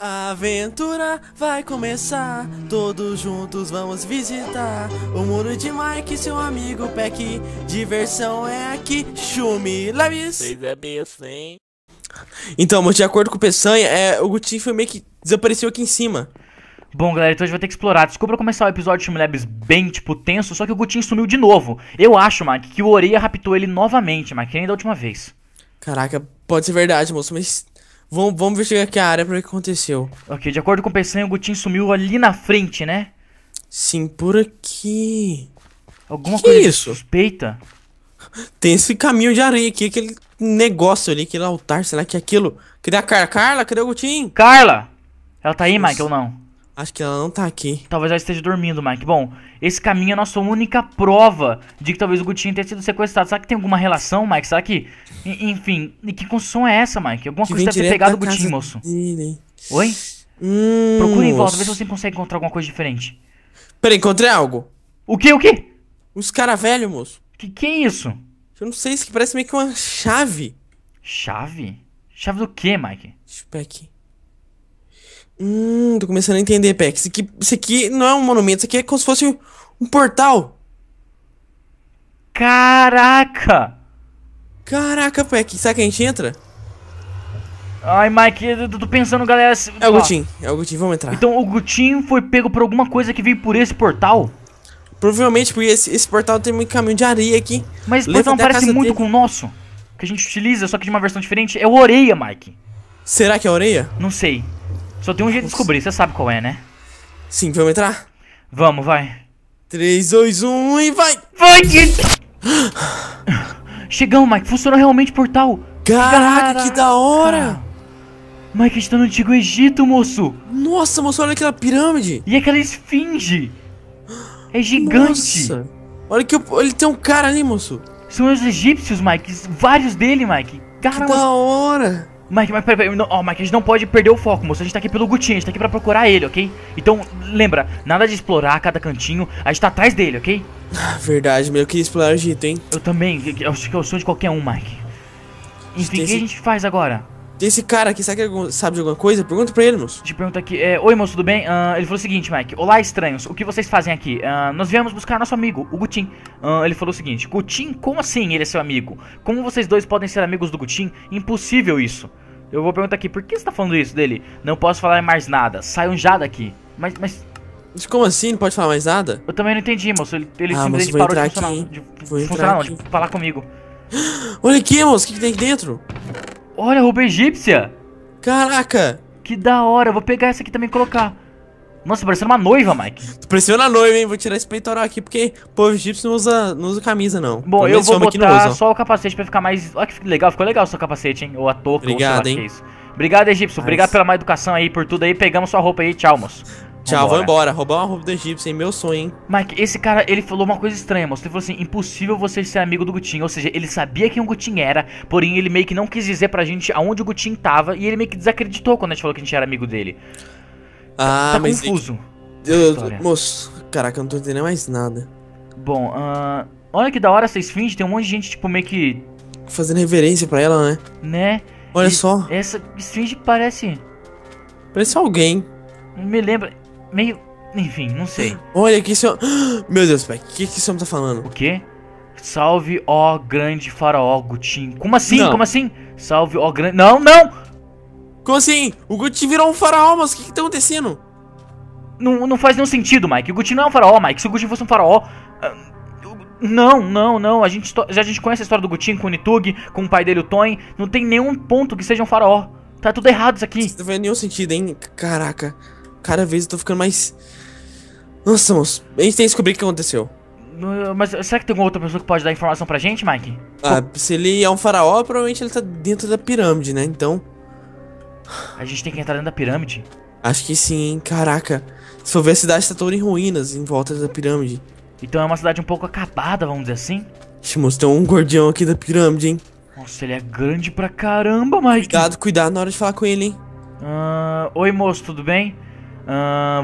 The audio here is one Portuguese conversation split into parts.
A aventura vai começar, todos juntos vamos visitar o muro de Mike, seu amigo Peck. Diversão é aqui, chume leves. Vocês é bem assim. Então, mas de acordo com o Peçanha, é, o Gutinho foi meio que desapareceu aqui em cima. Bom, galera, então a gente vai ter que explorar. Desculpa começar o episódio de Time Labs bem, tipo, tenso, só que o Gutinho sumiu de novo. Eu acho, Mike, que o Oreia raptou ele novamente, Mike, que nem da última vez. Caraca, pode ser verdade, moço, mas vamos, vamos investigar aqui a área pra ver o que aconteceu. Ok, de acordo com o Peçanha, o Gutinho sumiu ali na frente, né? Sim, por aqui. Alguma Que coisa isso? suspeita? Tem esse caminho de areia aqui, aquele negócio ali, aquele altar, será que é aquilo? Cadê a Carla? Carla, cadê o Gutinho? Carla! Ela tá aí, Nossa. Mike, ou não? Acho que ela não tá aqui. Talvez ela esteja dormindo, Mike. Bom, esse caminho é a nossa única prova de que talvez o Gutinho tenha sido sequestrado. Será que tem alguma relação, Mike? Será que. en- Enfim, e que construção é essa, Mike? Alguma Que coisa deve ter pegado o Gutinho, moço. dele. Oi? Hum, Procura em volta, vê se você consegue encontrar alguma coisa diferente. Peraí, encontrei algo. O que, o que? Os cara velho, moço. Que que é isso? Eu não sei, isso aqui parece meio que uma chave. Chave? Chave do que, Mike? Deixa eu ver aqui. Hum, tô começando a entender, Peck. Isso aqui, isso aqui não é um monumento, isso aqui é como se fosse um, portal. Caraca! Caraca, Peck, será que a gente entra? Ai, Mike, eu tô pensando, galera. se- É o ó, Gutinho, é o Gutinho, vamos entrar. Então o Gutinho foi pego por alguma coisa que veio por esse portal? Provavelmente porque esse, esse portal tem um caminho de areia aqui. Mas esse portal parece muito dele. com o nosso. Que a gente utiliza, só que de uma versão diferente. É o Oreia, Mike. Será que é a orelha? Não sei. Só tem um jeito de descobrir, você sabe qual é, né? Sim, vamos entrar? Vamos, vai. 3, 2, 1 e vai! Vai que... Chegamos, Mike. Funcionou realmente o portal. Caraca, que da hora! Mike, a gente tá no Antigo Egito, moço. Nossa, moço, olha aquela pirâmide! E aquela esfinge. É gigante. Nossa! Olha que eu- ele tem um cara ali, moço! São os egípcios, Mike. Vários dele, Mike. Que Caramba. da hora! Mike, Mike, peraí, peraí. Não, ó, Mike, a gente não pode perder o foco, moço. A gente tá aqui pelo Gutinho, a gente tá aqui pra procurar ele, ok? Então, lembra, nada de explorar cada cantinho. A gente tá atrás dele, ok? Ah, Verdade, meu, eu queria explorar o Egito, hein? Eu também, eu acho que eu sou de qualquer um, Mike. Enfim, o que a gente faz agora? Tem esse cara aqui, ele sabe de alguma coisa? Pergunta pra ele, moço. Te pergunta aqui, é, oi moço, tudo bem? Ah, ele falou o seguinte, Mike, olá estranhos, o que vocês fazem aqui? Ah, nós viemos buscar nosso amigo, o Gutim. Ah, ele falou o seguinte, Gutim, como assim ele é seu amigo? Como vocês dois podem ser amigos do Gutim? Impossível isso. Eu vou perguntar aqui, por que você tá falando isso dele? Não posso falar mais nada, saiam já daqui. Mas, mas, Como assim? Não pode falar mais nada? eu também não entendi, moço, ele, ele Ah, simplesmente moço, parou de funcionar, aqui, de entrar funcionar não, de falar comigo. Olha aqui, moço, o que, que tem aqui dentro? Olha, roupa egípcia! Caraca! Que da hora, vou pegar essa aqui também e colocar. Nossa, parecendo uma noiva, Mike. Tô parecendo a noiva, hein? Vou tirar esse peitoral aqui, porque o povo egípcio não usa, não usa camisa, não. Bom, Pelo eu vou botar só o capacete pra ficar mais. Olha que legal, ficou legal o seu capacete, hein? Ou a touca, ou sei lá Obrigado, o que hein? é isso. Obrigado, Egípcio. Mas- Obrigado pela má educação aí, por tudo aí. Pegamos sua roupa aí. Tchau, moço. Tchau, vou embora. Roubar uma roupa do egípcio, hein? Meu sonho, hein? Mike, esse cara, ele falou uma coisa estranha, moço. Ele falou assim: impossível você ser amigo do Gutinho. Ou seja, ele sabia quem o Gutinho era, porém ele meio que não quis dizer pra gente aonde o Gutinho tava. E ele meio que desacreditou quando a gente falou que a gente era amigo dele. Ah, tá mas... confuso. Eu, história. moço, caraca, eu não tô entendendo mais nada. Bom, ahn, olha que da hora essa esfinge. Tem um monte de gente, tipo, meio que. Fazendo reverência pra ela, né? né? Olha E só, Essa esfinge parece. parece alguém. Me lembra. Meio. Enfim, não sei. Olha aqui, esse homem... Meu Deus, pai, o que, que esse homem tá falando? O quê? Salve, ó grande faraó Gutim. Como assim? Não. Como assim? Salve, ó grande. Não, não! Como assim? O Gucci virou um faraó, mas o que que tá acontecendo? Não, não faz nenhum sentido, Mike. O Gutim não é um faraó, Mike. Se o Gutim fosse um faraó. ah, Não, não, não. A gente, a gente conhece a história do Gutim com o Nitug, com o pai dele, o Toin. Não tem nenhum ponto que seja um faraó. Tá tudo errado isso aqui. Isso não faz nenhum sentido, hein? Caraca, cada vez eu tô ficando mais... Nossa, moço, a gente tem que descobrir o que aconteceu. Uh, Mas será que tem alguma outra pessoa que pode dar informação pra gente, Mike? Ah, se ele é um faraó, provavelmente ele tá dentro da pirâmide, né? Então, A gente tem que entrar dentro da pirâmide. acho que sim, hein? Caraca. Se for ver, a cidade tá toda em ruínas em volta da pirâmide. Então é uma cidade um pouco acabada, vamos dizer assim. Ixi, moço, tem um guardião aqui da pirâmide, hein? Nossa, ele é grande pra caramba, Mike. Cuidado, cuidado na hora de falar com ele, hein? Ah, oi, moço, tudo bem?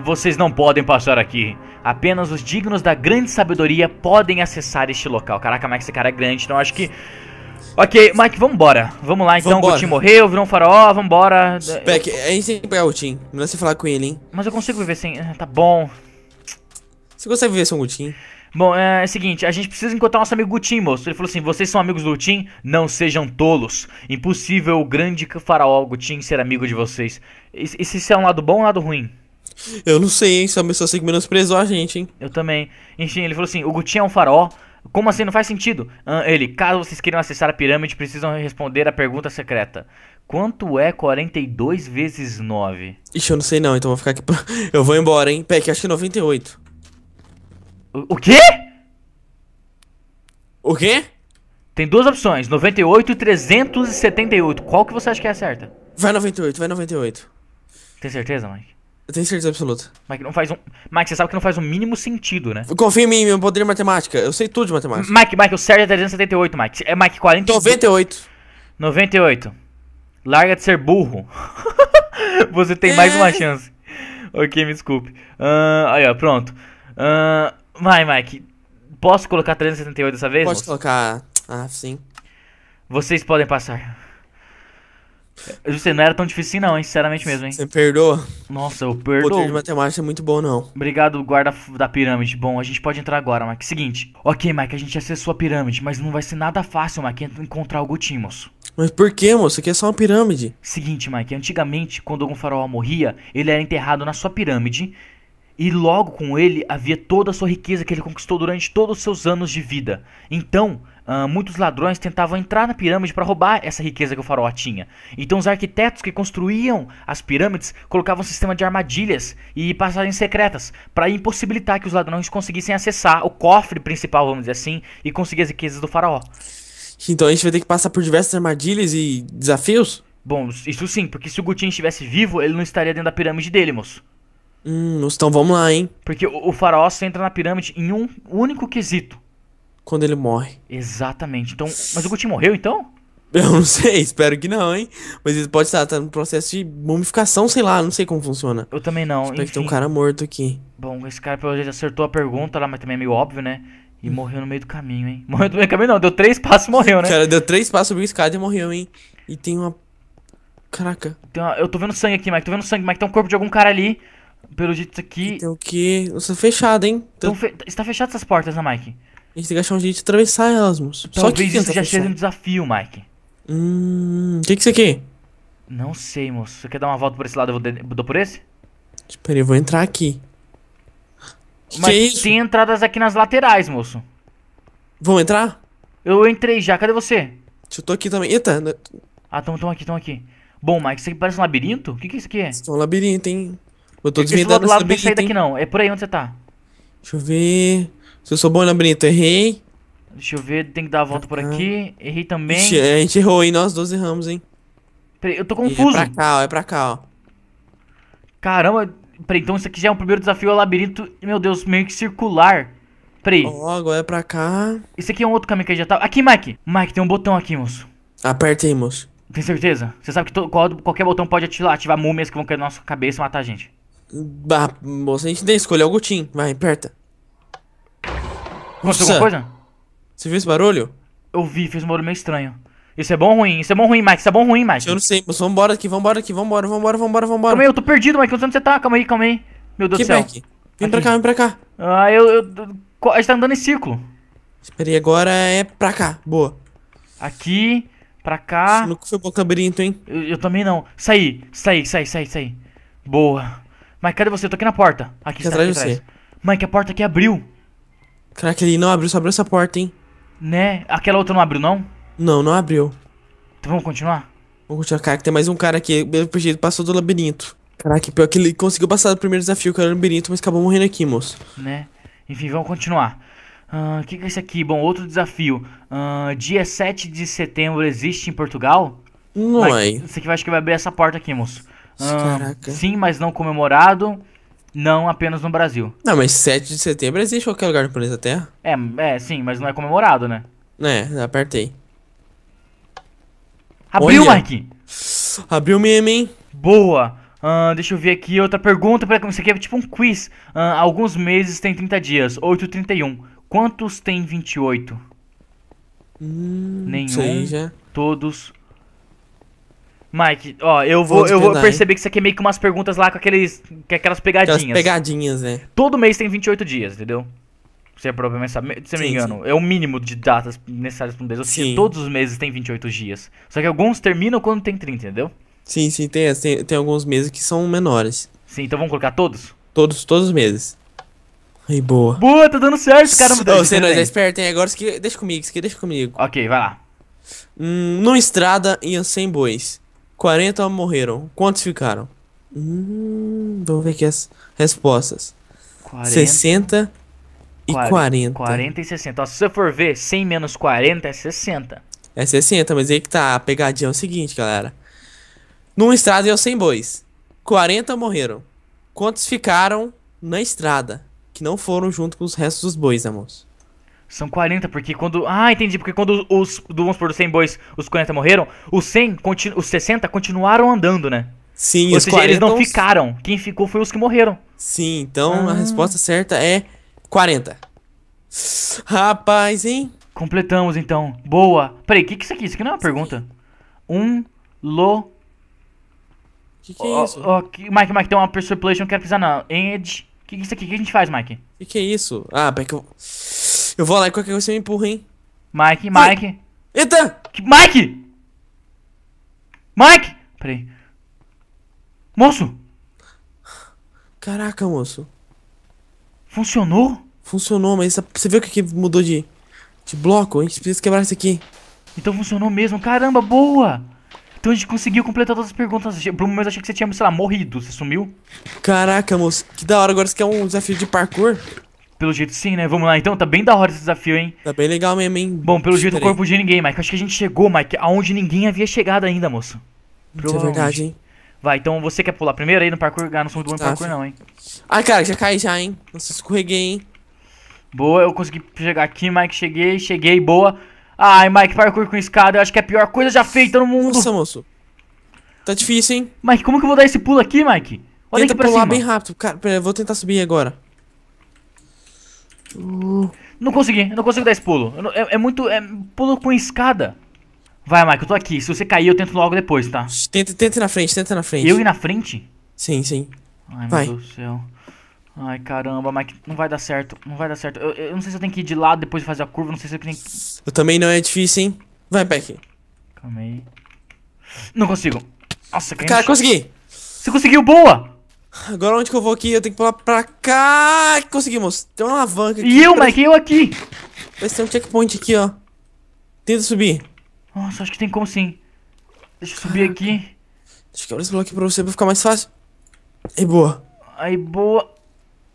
Vocês não podem passar aqui. Apenas os dignos da grande sabedoria podem acessar este local. Caraca, mas esse cara é grande, então eu acho que. Ok, Mike, vambora. Vamos lá então, Vambora. o Gutinho morreu, virou um faraó, vambora. Peck, a gente tem que pegar o Tim. Melhor você falar com ele, hein? Mas eu consigo viver sem. ah, Tá bom. Você consegue viver sem o Gutinho? Bom, é, é o seguinte, a gente precisa encontrar nosso amigo Gutim, moço. Ele falou assim: vocês são amigos do Gutim? Não sejam tolos. Impossível o grande faraó Gutim ser amigo de vocês. E, e se isso é um lado bom ou um lado ruim? Eu não sei, hein? Só a pessoa que menosprezou a gente, hein? Eu também. Enfim, ele falou assim: o Gutim é um faraó. Como assim? Não faz sentido. Ele, caso vocês queiram acessar a pirâmide, precisam responder a pergunta secreta: Quanto é 42 vezes 9? Ixi, eu não sei não, então vou ficar aqui. pra- Eu vou embora, hein? Peck, acho que é 98. O, o quê? O quê? Tem duas opções: 98 e 378. Qual que você acha que é a certa? Vai 98, vai 98. Tem certeza, Mike? Eu tenho certeza absoluta. Mike, não faz um. Mike, você sabe que não faz o mínimo sentido, né? Confia em mim, meu poder de matemática. Eu sei tudo de matemática. Mike, Mike, o certo é 378, Mike. É Mike 40. 98. 98. Larga de ser burro. Você tem mais uma É. chance. Ok, me desculpe. Ahn, aí, ó, pronto. Ahn, vai, Mike. Posso colocar 378 dessa vez? Pode moço? colocar. Ah, sim. Vocês podem passar. Você não era tão difícil assim, não, hein? Sinceramente mesmo, hein? Você perdoa? Nossa, eu O poder de perdoo. matemática é muito bom, não. Obrigado, guarda da pirâmide. Bom, a gente pode entrar agora, Mike. Seguinte. Ok, Mike, a gente acessou a pirâmide, mas não vai ser nada fácil, Mike, encontrar o Gutim, moço. Mas por que, moço? Aqui é só uma pirâmide. Seguinte, Mike, antigamente, quando algum faraó morria, ele era enterrado na sua pirâmide e logo com ele havia toda a sua riqueza que ele conquistou durante todos os seus anos de vida. Então, ah, muitos ladrões tentavam entrar na pirâmide para roubar essa riqueza que o faraó tinha. Então, os arquitetos que construíam as pirâmides colocavam um sistema de armadilhas e passagens secretas para impossibilitar que os ladrões conseguissem acessar o cofre principal, vamos dizer assim, e conseguir as riquezas do faraó. Então a gente vai ter que passar por diversas armadilhas e desafios? Bom, isso sim, porque se o Gutin estivesse vivo, ele não estaria dentro da pirâmide dele, moço. Hum, então vamos lá, hein? Porque o, o faraó só entra na pirâmide em um único quesito. Quando ele morre. Exatamente. Então, mas o Gutin morreu então? Eu não sei, espero que não, hein? Mas ele pode estar tá no processo de mumificação, sei lá, não sei como funciona. Eu também não. Espero que Enfim. tem um cara morto aqui. Bom, esse cara pelo jeito acertou a pergunta lá, mas também é meio óbvio, né? E morreu no meio do caminho, hein? Morreu no meio do caminho não, deu três passos e morreu, né? cara deu três passos, subiu a escada e morreu, hein? E tem uma. Caraca. Tem uma- eu tô vendo sangue aqui, Mike. Tô vendo sangue, Mike. Tem um corpo de algum cara ali. Pelo jeito aqui. Tem o quê? Fechado, hein? Então, Tão fe... Está fechado essas portas, né, Mike? A gente tem que achar um jeito de atravessar elas, moço. Só que Talvez isso já seja um desafio, Mike. Hum. O que que você quer? Não sei, moço. Você quer dar uma volta por esse lado? Eu vou de- dou por esse? Espera aí, eu vou entrar aqui. Que Mas que é isso? tem entradas aqui nas laterais, moço. Vamos entrar? Eu entrei já, cadê você? Eu tô aqui também. Eita, né? Ah, tão, tão aqui, tão aqui. Bom, Mike, isso aqui parece um labirinto? O que que isso aqui é? Isso é um labirinto, hein? Eu tô desvendando esse lado não tem labirinto, saída aqui não. É por aí onde você tá. Deixa eu ver. Se eu sou bom em labirinto, errei. Deixa eu ver, tem que dar a volta por cá. aqui. Errei também. Ixi, a gente errou, hein? Nós dois erramos, hein? Peraí, eu tô É confuso. pra cá, ó, é pra cá, ó. Caramba. Peraí, então isso aqui já é o primeiro desafio, é o labirinto, meu Deus, meio que circular. Peraí, Ó, agora é pra cá. esse aqui é um outro caminho que a gente já tá. Aqui, Mike. Mike, tem um botão aqui, moço. Aperta aí, moço. Tem certeza? Você sabe que to- qual- qualquer botão pode ativar, ativar múmias que vão cair na nossa cabeça e matar a gente. Bah, moço, a gente tem que escolher o Gutim. Vai, aperta. Aconteceu alguma coisa? Você viu esse barulho? Eu vi, fez um barulho meio estranho. Isso é bom ou ruim? Isso é bom ou ruim, Mike? Isso é bom ou ruim, Mike? Eu não sei, moço. Vambora aqui, vambora aqui, vambora, vambora, vambora, vambora. Calma aí, eu tô perdido, Mike. Onde você tá? Calma aí, calma aí. Meu Deus do céu. Vem pra Aqui. cá, vem pra cá. Ah, eu, eu. co- A gente tá andando em círculo. Espera aí, agora é pra cá. Boa. Aqui, pra cá. Você nunca foi bom com labirinto, hein? Eu, eu também não. Saí, saí, saí, saí, saí. Boa. Mike, cadê você? Eu tô aqui na porta. Aqui, Aqui está, atrás de você. atrás. Mike, a porta aqui abriu. Caraca, ele não abriu, só abriu essa porta, hein? Né? Aquela outra não abriu, não? Não, não abriu. Então vamos continuar? Vamos continuar, cara, que tem mais um cara aqui. Pelo jeito, passou do labirinto. Caraca, pior que ele conseguiu passar do primeiro desafio, que era o labirinto, mas acabou morrendo aqui, moço. Né? Enfim, vamos continuar. Ah, O que, que é esse aqui? Bom, outro desafio. Ah, dia 7 de setembro existe em Portugal? Não é. Você que vai acho que vai abrir essa porta aqui, moço. Ah, Caraca. Sim, mas não comemorado. Não apenas no Brasil. Não, mas 7 de setembro existe em qualquer lugar do planeta Terra. É, é, sim, mas não é comemorado, né? É, apertei. Abriu, Olha. Mike! Abriu mesmo, hein? Boa! Ah, deixa eu ver aqui outra pergunta. Pra, isso aqui é tipo um quiz. Ah, alguns meses tem 30 dias. 8 e 31. Quantos tem 28? Hum, Nenhum. Aí já. Todos. Mike, ó, eu vou, Vou eu vou perceber que isso aqui é meio que umas perguntas lá com aqueles. Com aquelas Aquelas pegadinhas. pegadinhas, né? Todo mês tem 28 dias, entendeu? Se é propriamente sabe- se eu não me Sim, engano, é o mínimo de datas necessárias para um mês. Ou seja, Sim. todos os meses tem 28 dias. Só que alguns terminam quando tem 30, entendeu? Sim, sim, tem, tem, tem alguns meses que são menores. Sim, então vamos colocar todos? Todos, todos os meses. Aí, boa. Boa, tá dando certo, caramba. Ô, Davi, você não é esperto, hein? Agora isso aqui, deixa comigo, isso aqui deixa comigo. Ok, vai lá. Hum, numa estrada iam 100 bois. 40 morreram. Quantos ficaram? Hum, vamos ver aqui as respostas. 40, 60 e 40. 40 e 60. Ó, se você for ver, 100 menos 40 é 60. É 60, mas aí que tá. A pegadinha é o seguinte, galera. Numa estrada iam 100 bois. 40 morreram. Quantos ficaram na estrada? Que não foram junto com os restos dos bois, né, moço? São 40, porque quando. Ah, entendi. Porque quando os. do- Vamos por 100 bois, os 40 morreram, os 100, continu, os 60 continuaram andando, né? Sim, Ou os seja, eles não 40 ficaram. Quem ficou foi os que morreram. Sim, então a Ah. resposta certa é 40. Rapaz, hein? Completamos então. Boa. Peraí, o que, que é isso aqui? Isso aqui não é uma pergunta. Um lo. Que que é Ó, isso? ó, que- Mike, Mike, tem uma persuasion, não quero pisar na. Edge. O que, que é isso aqui? O que a gente faz, Mike? Que que é isso? Ah, peraí que eu... Eu vou lá e qualquer coisa você me empurra, hein? Mike, Mike. Eita! Que- Mike! Mike! Peraí. Moço, Caraca, moço. funcionou? Funcionou, mas você viu que aqui mudou de, de bloco? A gente precisa quebrar isso aqui. Então funcionou mesmo. Caramba, boa! Então a gente conseguiu completar todas as perguntas. Por um momento eu achei que você tinha, sei lá, morrido. Você sumiu? Caraca, moço. Que da hora. Agora você quer um desafio de parkour? Pelo jeito sim, né? Vamos lá então. Tá bem da hora esse desafio, hein? Tá bem legal mesmo, hein? Bom, pelo jeito o corpo de ninguém, Mike. Acho que a gente chegou, Mike, aonde ninguém havia chegado ainda, moço. Isso é verdade, hein? Vai, então você quer pular primeiro aí no parkour? Ah, não sou muito bom em Tá, parkour não, hein? Ai, cara, já caí já, hein? Nossa, escorreguei, hein? Boa, eu consegui chegar aqui, Mike. Cheguei, cheguei, boa. Ai, Mike, parkour com escada, eu acho que é a pior coisa já feita no mundo. Nossa, moço. Tá difícil, hein? Mike, como que eu vou dar esse pulo aqui, Mike? Olha Tenta aqui pra pular cima. bem rápido. Cara, pera, eu vou tentar subir agora. Não consegui, eu não consigo dar esse pulo. Não- é, é muito. É pulo com escada. Vai, Mike, eu tô aqui. Se você cair, eu tento logo depois, tá? Tenta, tenta ir na frente, tenta na frente. Eu ir na frente? Sim, sim. Ai, meu Vai. Deus do céu. Ai, caramba, Mike, não vai dar certo. Não vai dar certo. Eu, eu não sei se eu tenho que ir de lado depois de fazer a curva. Não sei se eu tenho que. Eu também não é difícil, hein? Vai, Peck. Calma aí. Não consigo. Nossa, Cara, consegui. Você conseguiu, boa! Agora onde que eu vou aqui? Eu tenho que pular pra cá. Consegui, moço. Tem uma alavanca aqui. E eu, Mike, eu aqui! Parece que tem um checkpoint aqui, ó. Tenta subir. Nossa, acho que tem como sim. Deixa eu subir aqui. Deixa eu quebrar esse bloco aqui pra você, pra ficar mais fácil. Aí, boa. Aí, boa.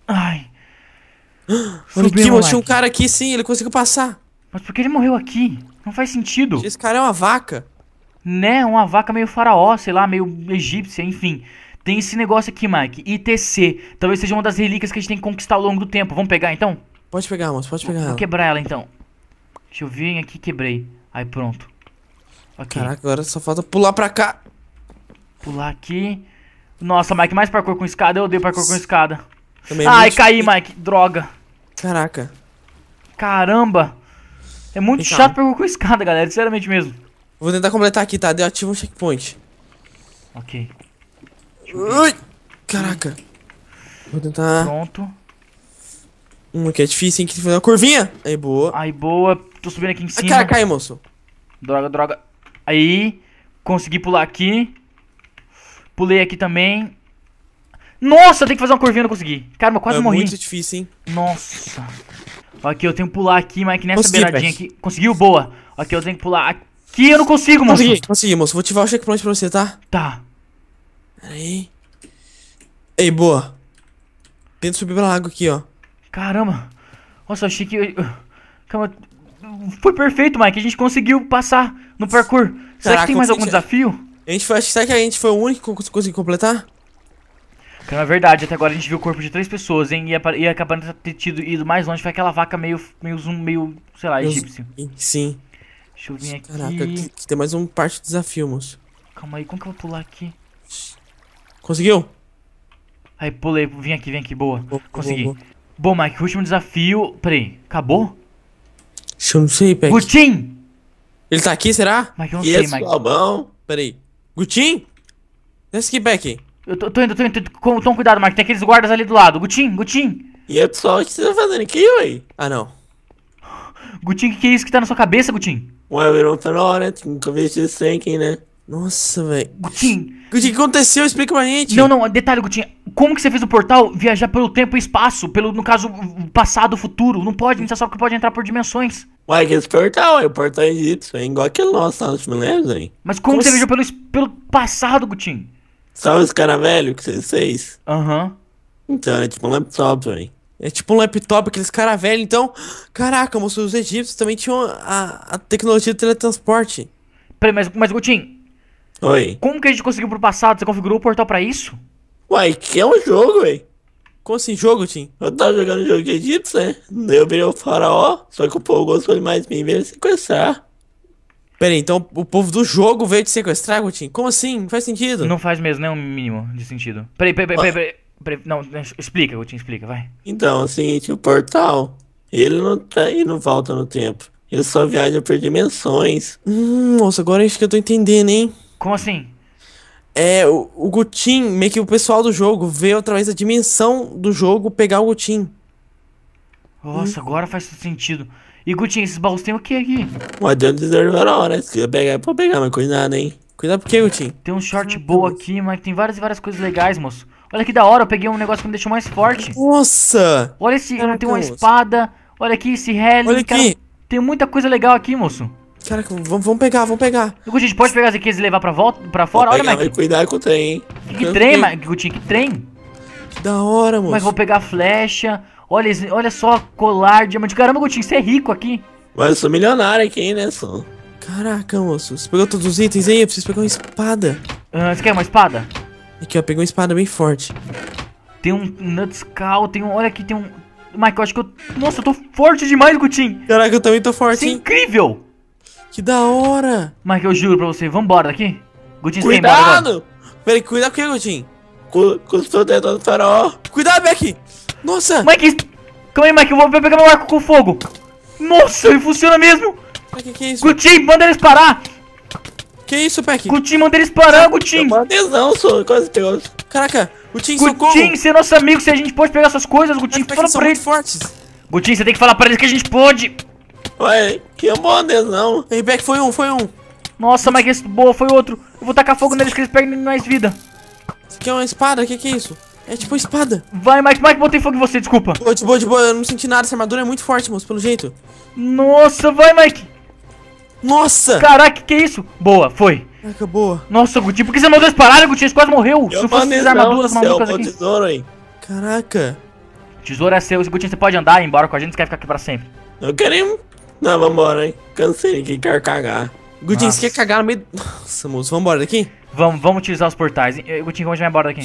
Ai. Olha aqui, moço. Tinha um cara aqui, sim. Ele conseguiu passar. Mas por que ele morreu aqui? Não faz sentido. Esse cara é uma vaca. Né? Uma vaca meio faraó, sei lá, meio egípcia, enfim. Tem esse negócio aqui, Mike. ITC. Talvez seja uma das relíquias que a gente tem que conquistar ao longo do tempo. Vamos pegar então? Pode pegar, moço. Pode pegar Vou ela. quebrar ela então. Deixa eu vir aqui, quebrei. Aí pronto. Ok. Caraca, agora só falta pular pra cá. Pular aqui. Nossa, Mike, mais parkour com escada. Eu odeio parkour com escada. Também é Ai, muito caí, difícil. Mike. Droga. Caraca. Caramba. É muito Vem chato parkour com escada, galera. Sinceramente mesmo. Vou tentar completar aqui, tá? Deu ativo um checkpoint. Ok. Ui! Caraca. Vou tentar. Pronto. Um aqui é difícil, hein? Que tem que fazer uma curvinha. Aí, boa. Aí, boa. Tô subindo aqui em Ai, cima. cara, cai, moço. Droga, droga. Aí, consegui pular aqui. Pulei aqui também. Nossa, tem que fazer uma curvinha, não consegui. Cara, eu quase é morri. muito difícil, hein? Nossa. Aqui, eu tenho que pular aqui, Mike, nessa Consegui, beiradinha aqui. Conseguiu? Boa. Aqui, eu tenho que pular aqui. Eu não consigo, moço. Consegui, consegui, moço. Vou ativar o checkpoint pra você, tá? Tá. Pera aí. Ei, boa. Tenta subir pela água aqui, ó. Caramba. Nossa, eu achei que... eu- Calma. Foi perfeito, Mike. A gente conseguiu passar no parkour. Será Caraca, que tem mais algum senti- desafio? A gente foi, acho que será que a gente foi o único que cons- conseguiu completar? Cara, na verdade, até agora a gente viu o corpo de três pessoas, hein? E, apa- e acabando de ter tido ido mais longe foi aquela vaca meio, meio zoom, meio, sei lá, egípcio. Sim. Deixa eu vir aqui. Caraca, aqui tem mais um parte do desafio, moço. Calma aí, como que eu vou pular aqui? Conseguiu? Aí, pulei, vim aqui, vim aqui, boa. Boa, Consegui. boa, boa. Bom, Mike, último desafio. Peraí, acabou? Deixa eu não sei, Peck. Gutim! Ele tá aqui, será? Mike, eu não E sei, Mike. Fabão? Pera aí. Gutim? Desce aqui, Beck. Eu tô, tô indo, tô indo. tô- com- Toma cuidado, Mike. Tem aqueles guardas ali do lado. Gutim, Gutim. E aí, pessoal, o que você tá fazendo aqui, ué? Ah, não. Gutim, o que, que é isso que tá na sua cabeça, Gutim? Ué, virou um fenômeno, né? Tem que ver esse trem aqui, né? Nossa, velho. Gutim. Gutim, o que aconteceu? Explica pra gente. Não, não, detalhe, Gutim. Como que você fez o portal viajar pelo tempo e espaço? Pelo, no caso, o passado, futuro. Não pode, você sabe que pode entrar por dimensões. Ué, que esse portal, ué, o portal egípcio, é igual aquele nosso lá no time lembra, hein? Mas como, Como você viajou pelo, pelo passado, Gutim? Sabe os cara velho que vocês fez? Aham. Então, é tipo um laptop, velho. É tipo um laptop, aqueles cara velho, então. Caraca, moço, os egípcios também tinham a, a tecnologia de teletransporte. Peraí, mas, mas Gutim, Oi. como que a gente conseguiu pro passado? Você configurou o portal pra isso? Ué, que é um jogo, velho. Como assim, jogo, Tim? Eu tava jogando jogo de egípcio, né? Eu virei o faraó, só que o povo gostou demais de mim e veio sequestrar. Pera aí, então o povo do jogo veio te sequestrar, Gutim? Como assim? Não faz sentido. Não faz mesmo, nem um mínimo de sentido. Peraí, peraí, peraí, peraí, peraí. Não, explica, Gutim, explica, vai. Então, é o seguinte, o portal, ele não, tá, ele não volta no tempo. Ele só viaja por dimensões. Hum, nossa, agora acho que eu tô entendendo, hein? Como assim? É, o, o Gutim, meio que o pessoal do jogo veio através da dimensão do jogo pegar o Gutim. Nossa, agora faz sentido. E Gutinho, esses baús tem o que aqui? Mas deu um tesouro faraó, né? Se quiser pegar, é pra pegar, mas cuidado, hein? Cuidado por quê, Gutim? Tem um short boa aqui, mas tem várias e várias coisas legais, moço. Olha que da hora, eu peguei um negócio que me deixou mais forte. Nossa! Olha esse, Caraca, tem uma moço. espada. Olha aqui esse Helen. Olha cara, aqui. tem muita coisa legal aqui, moço. Caraca, vamos, vamos pegar, vamos pegar. Gutinho, a gente pode pegar isso aqui e levar pra volta, pra fora? Pode Olha, Mike. cuidado com o trem, hein? Que, trem, Mike, Gutinho, que trem. Que da hora, moço. Mas vou pegar flecha. Olha, olha só, colar, diamante. Caramba, Gutinho, você é rico aqui. Mas eu sou milionário aqui, né, só? Caraca, moço. Você pegou todos os itens aí? Eu preciso pegar uma espada. Ah, você quer uma espada? Aqui, ó, peguei uma espada bem forte. Tem um Nutscal, tem um. Olha aqui, tem um. Mike, eu acho que eu. Nossa, eu tô forte demais, Gutinho. Caraca, eu também tô forte, Isso é hein? incrível! Que da hora. Mike, eu juro pra você, vambora daqui. Gutinho, você embora? Cuidado! Peraí, cuidado com o que, Gutim? Cu- Custou dentro do faraó. Cuidado, Beck! Nossa! Mike, calma aí, Mike, eu vou pegar meu arco com fogo. Nossa, ele funciona mesmo. O que, que é isso? Gutinho, manda eles parar. Que isso, Beck? Gutinho, manda eles parar, Gutinho. Tesão, só. Quase pegou. Caraca, Gutim, socorro! Gutinho, você é nosso amigo, se a gente pode pegar essas coisas, Gutinho, fala pra eles. fortes. Gutinho, você tem que falar pra eles que a gente pode. Ué, que bom tesão. Ei, Beck, foi um, foi um. Nossa, Mike, esse boa foi outro. Eu vou tacar fogo neles que eles perdem mais vida. Isso aqui é uma espada, o que, que é isso? É tipo uma espada. Vai, Mike, Mike, botei fogo em você, desculpa. Boa, de boa, de boa, eu não senti nada, essa armadura é muito forte, moço, pelo jeito. Nossa, vai, Mike. Nossa! Caraca, que isso? Boa, foi. Caraca, boa. Nossa, Gutinho, por que você mandou eles pararem, Gutinho? Você quase morreu. Se Eu não fosse tesão, armaduras céu, malucas aqui. tesouro, hein? Caraca. Tesouro é seu. Gutinho, você pode andar e ir embora com a gente, você quer ficar aqui pra sempre. Eu quero ir... Não, vambora, hein? Cansei aqui, quero cagar. Gutinho, você quer cagar no meio... Nossa, moço, vambora daqui? Vamos, vamos utilizar os portais. hein? Gutinho, como a gente vai embora daqui?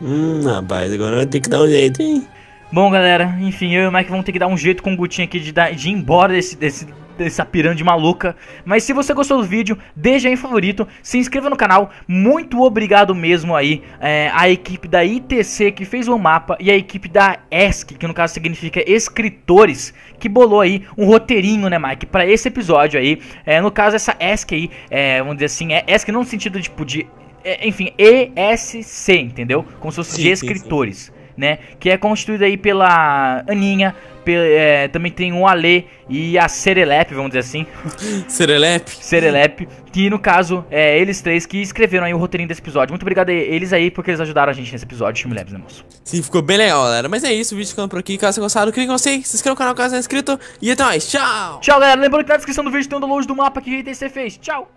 Hum, rapaz, agora eu tenho que dar um jeito, hein? Bom, galera, enfim, eu e o Mike vamos ter que dar um jeito com o Gutinho aqui de, dar, de ir embora desse, desse, dessa pirâmide maluca. Mas se você gostou do vídeo, deixa aí favorito, se inscreva no canal. Muito obrigado mesmo aí é, à equipe da ITC que fez o mapa e a equipe da ESC, que no caso significa escritores, que bolou aí um roteirinho, né, Mike, pra esse episódio aí. É, no caso, essa ESC aí, é, vamos dizer assim, é ESC não no sentido tipo de. é, enfim, ESC, entendeu? Como se fosse Sim, de sim, sim. Né? Que é constituída aí pela Aninha, é, também tem o Ale e a Serelep, vamos dizer assim, Serelepe. Serelep, que no caso é eles três que escreveram aí o roteirinho desse episódio. Muito obrigado a eles aí porque eles ajudaram a gente nesse episódio, Time Labs, né, moço? Sim, ficou bem legal, galera. Mas é isso, o vídeo ficando por aqui. Caso você gostado, clique em gostei, se inscreva no canal caso não é inscrito. E até mais, tchau! Tchau, galera. Lembrando que na descrição do vídeo tem o download do mapa que a ITC fez. Tchau!